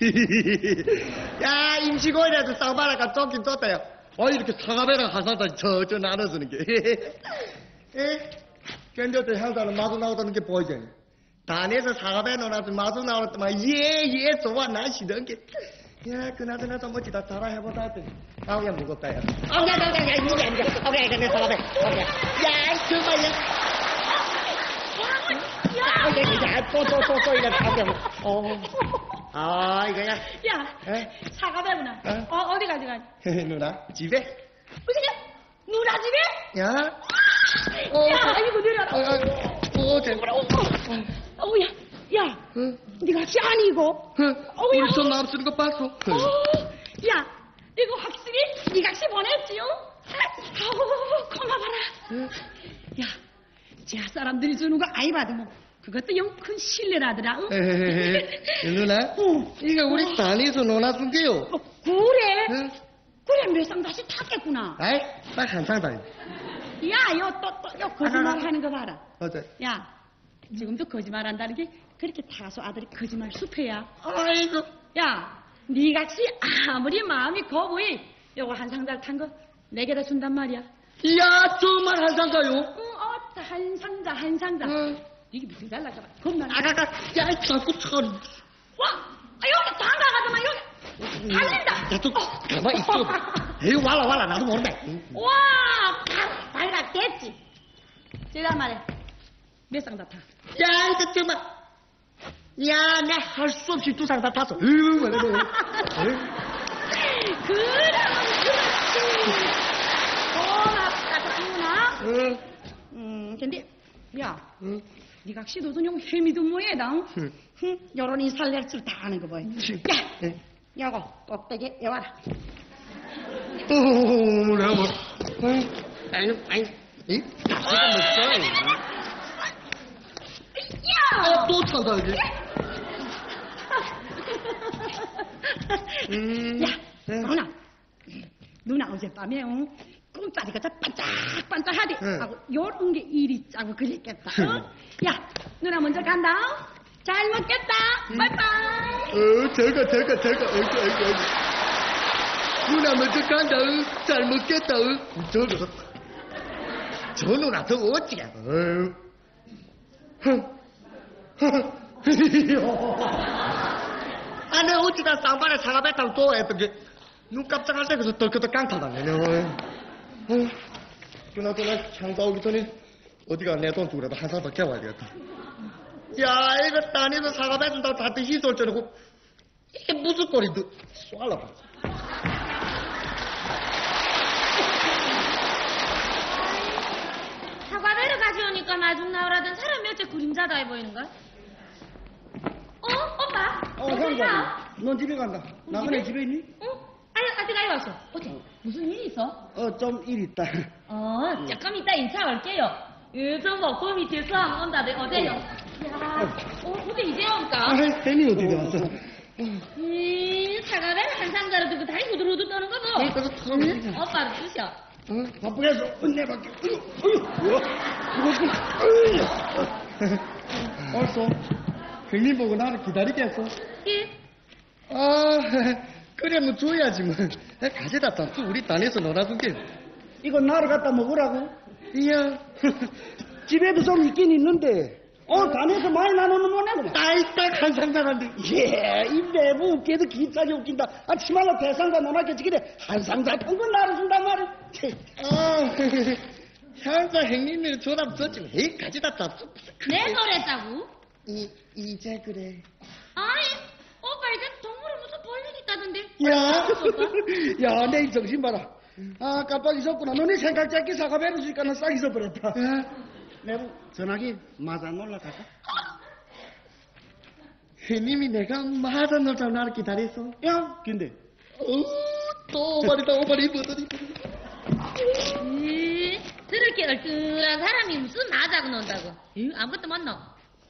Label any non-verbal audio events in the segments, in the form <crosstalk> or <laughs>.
<laughs> 야, 임시고이라도 쌍바라가 좋긴 좋다요. 어, 이렇게 사과배랑 한사다 저저 나눠주는 게. 에? 견뎌도 향사는 마주 나오다는 게 보이지? 단에서 사과배 넣어놔서 마주 나왔더만, 예, 예, 좋아, 날씨는 게. 야, 그나저나 좀 멋지다. 따라 해보다 했더니. 아우, 야, 무겁다, 야. 아우, 야, 야, 야, 야, 이게 아니야. 오케이, 근데 사과배. 오케이. 야, 정말, 야. 아우, 야, 야, 또, 또, 또, 또, 이래. 아우, 야, 어. 아, 이거야. 야, 에? 사과 배구나. 어? 어, 어디 가지 가? <laughs> 누나, 집에? 어떻게? 누나 집에? 야. 야, 이거 내려라. 어, 어, 어, 제 어, 야, 야, 응? 네가 씨 아니 이거? 응? 어우, 우리 야. 손 나업 쓰는 거 봤어? 어, 야, 이거 확실히 네가 씨 보냈지요? 아우, 고마워라. 야, 제 사람들이 주는 거 아이 받으면 그것도 영큰 신뢰라더라. 응? 에헤헤헤. 누나, 어. 이거 우리 단에서 논아준 게요. 어, 그래? 응? 그래, 몇 상 다시 탔겠구나. 아이, 딱 한상다. 야, 요, 또, 또, 요 거짓말 하는 거 봐라. 어째? 야, 지금도 거짓말 한다는 게 그렇게 다소 아들이 거짓말 숲해야. 아이고. 야, 니같이 아무리 마음이 거부이 요거 한 상자 탄거 내게다 준단 말이야. 야, 정말 한상가요? 응, 어, 한 상자, 한 상자. 응. 이게 무슨 달라가 봐. 겁나. 아가가, 야, 자꾸 천. 와, 아, 여기 가더만 여기. 달린다. 야, 또, 가만히 있어. <laughs> 에이, 와라, 와라, 나도 모른다. 와, 달라 됐지. 제가 말해. 몇 상자 타? 야, 이거 정말. 야, 내 할 수 없이 두상다 탔어. 으, 뭐래, 뭐래. 그럼. 고맙다, 친구나. 응, 음, 근데 야, 응. 네가 시도도 용 해미도 뭐해다. 응. 응, 여론이 살릴 줄다 아는 거 뭐야. 치. 야, 응. 야고 꼭대기 여와라. 오, 내가 뭐. 아니, 아니, 이? 지금 뭐 야, 아, 또 찬다, 이게. 음. 야, 응. 누나, 누나 어젯밤에 응? 꿈자리가 저 반짝반짝하대. 응. 하고 요런 게 일이 짜고 그랬겠다. 어? 야, 누나 먼저 간다. 잘 먹겠다. 바이바이. 어, 저거, 저거, 저거, 어이구, 어이구, 어이구. 누나 먼저 간다, 어. 잘 먹겠다, 어. 저거. 저 누나 더 어찌야, 어휴. 아, 내 어찌다 쌍발에 사과배 타고 또 했던 게, 눈 깜짝할 때 그래서 덜커덕 깡타다네, 어. 그나저나 장사 오기 전에 어디가 내돈 주라도 한살더 깨워야 되겠다. 야, 이거 딴에서 사과배 준다고 다 드시 쏠 줄알고 이게 무슨 꼴이 너 쏴라 봐. 사과배를 가져오니까 마중 나오라던 사람 몇째 그림자다 해 보이는걸? 어? 오빠? 어. 가? 넌 집에 간다. 나그네 집에 있니? 응? 아이 왔어. 어째? 무슨 일이 있어? 어, 좀 일 있다. 어, 조금 이따 인사 올게요. 요즘 뭐 봄이 돼서 안 온다대 어제요. 야, 어, 어제 이제 아, 온까? 혜니 어디 갔어? 음, 사과배를 한 상자로 들고 다리 후들후들 떠는 거 뭐? 그래서 참. 오빠를 드셔. 응? 바쁘게 해서 은내밖에. 어휴, 어휴. 이거 어휴. 벌써 형님 보고 나를 기다리겠어? 예. 아, 그래 뭐 줘야지 뭐. 가져다 놨어. 우리 단에서 놀아준 게. 이거 나를 갖다 먹으라고? 이야. <laughs> 집에도 좀 있긴 있는데. 어, 단에서 많이 나누는 거네. 딸딱 한 상자간데. 예, 이 내부 웃기도 기차게 웃긴다. 아, 치말로 대상자 논하겠지. 그래, 한 상자 탄건 나를 준단 말이야. 아, 향사 형님이 전화 썼지. 에이, 가져다 놨어. 내 소리했다고? 이, 이제 그래. 아니, 오빠 이제 동물에 무슨 볼일 있다던데. 야, <laughs> 야, 내 이 정신 봐라. 아, 깜빡 잊었구나. 너네 생각 잡기 사과 배를 주니까 나싹 잊어버렸다. 야, 내부 전화기 맞아 놀라갈까? 형님이 내가 마다 놀자 나를 기다렸어. 야, 근데 어, 또 오발이다, 오발이 뭐더니. 이 저렇게 얼큰한 사람이 무슨 마자고 논다고. 이 아무것도 못 넣어.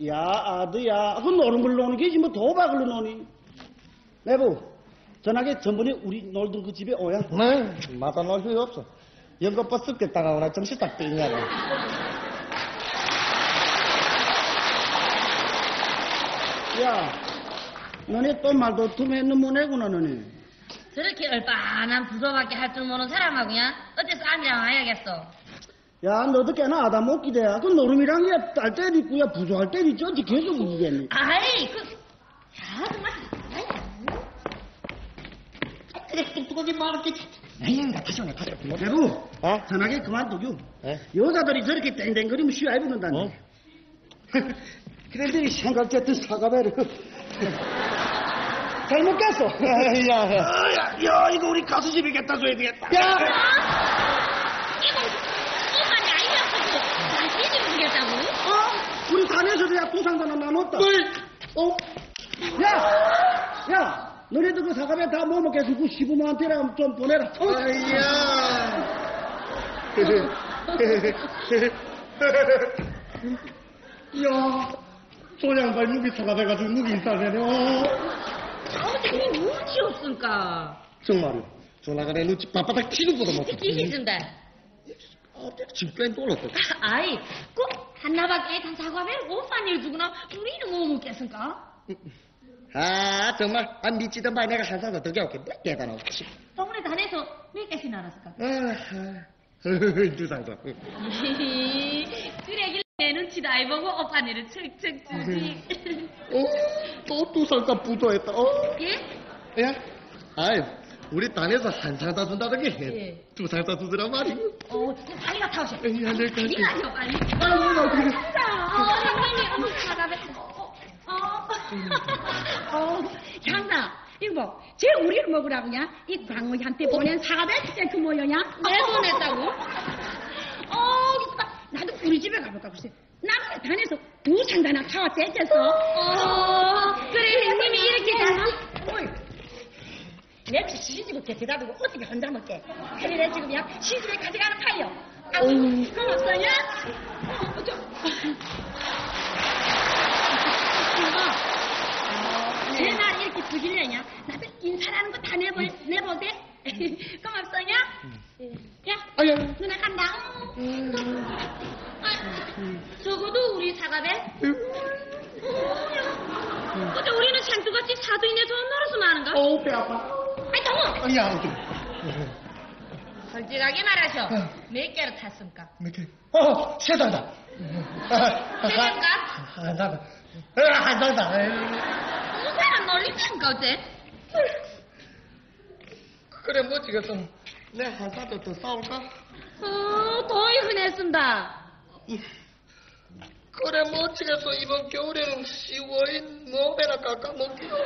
야, 아드야, 그 노는 걸 노는 게지 뭐 도박을 노니? 내부 전화기 전번에 우리 놀던 그 집에 오야. 네, 마다 놀 필요 없어. 연거 버스 겠다가 오나 정신 딱 떼냐고. 야, 너네 또 말도 틈에 모네구나 너네. 저렇게 얼빠난 부서밖에 할 줄 모르는 사람하고야 어째서 앉아 와야겠어. 야 너도 꽤나 아다 먹기대야. 그 노름이랑 야딸 때도 있고 야 부조할 때도 있지 어찌 계속 우기겠니? 아이, 그, 야, 정말. 그래 똑똑하게 말할게 에이가 다시 오네 다시 오네 대부 어? 편하게 그만두고 에? 여자들이 저렇게 땡땡거리면 쉬어 입는다니. 어? <laughs> 그런데 생각했던 사과배를 <laughs> 잘못 깼어. <laughs> 야, 아, 야, 야, 이거 우리 가수집이겠다 줘야 되겠다. 야! 이거, 오빠네 아이였고, 당신이 죽였다고? 어? 우리 단에서도 야 부상도 하나 나눴다. 뭘? 어? 너네들 그 사과배 다뭐 먹겠어. 그 시부모한테랑 좀 보내라. 어? 아이야. <laughs> 야, 소양발 무기 사가돼가지고 무기 인사되네. 어. 어떻게 눈치 없습니까? 정말요. 전화가내 눈치 빳빳하게 튀는 것도 못해. 특히 있은데. 어, 집까지 놀랐다. 아이, 꼭 한나밖에 단 사과를 오빠님 주구나 우리는 뭐 먹겠습니까? 아, 정말. 안 믿지도 마. 내가 한 사람 더 나오고 싶어. 저번에 단에서 몇 개씩 나눴을까? 아, <laughs> 두 상도. <laughs> 그래, 길 내 눈치도 안 보고 오빠네를 척척 주지. 어, 또두 상가 부도했다. 어. 예? 야, 아유, 우리 딴에서 한 상 다 준다던 게 예. 두상 다 주더란 말이야. 어, 빨리 갔다 오셔. 에이, 안될것 빨리 같아. 가요, 빨리. 아이고, 나 어떡해. 어, 형님이 어머 사과를. 어, 어, 어. 어, 향나, 이거 뭐, 쟤 우리를 먹으라고냐? 이 광우한테 보낸 사과배 진짜 그 모여냐? 내 보냈다고? 어, 이쁘다. 나도 우리 집에 가볼까 글쎄. 나는 단에서 두 상다나 사왔대, 했어. 어, 그래, 형님이 이렇게 잘. 어이, 내 시집을 개대다 두고 어떻게 혼자 먹게? 그래, 내 지금 야 시집에 가져가는 파이요. 아우, 그럼 없어냐? 어, 저. 어, 쟤날 죽이려냐? 나도 인사라는 거 다 내보, 내보게? 고맙소냐? 야, 아야, 누나 간다. 아, 적어도 우리 사과배? 어제 우리는 생두같이 사두인의 돈 노릇을 하는가? 어우, 배 아파. 아이, 너무 아야, 어떡해. 솔직하게 말하셔. 몇 개를 탔습니까? 몇 개? 어, 세 상다. 세 개인가? 한. 어, 한 상다. 놀리십니까, 어째? 그래, 뭐 지겠어. 내한 상도 더 싸울까? 어, 더이 흔했습니다. 그래, 뭐 지겠어. 이번 겨울에는 10월인 노베나 깎아먹기로.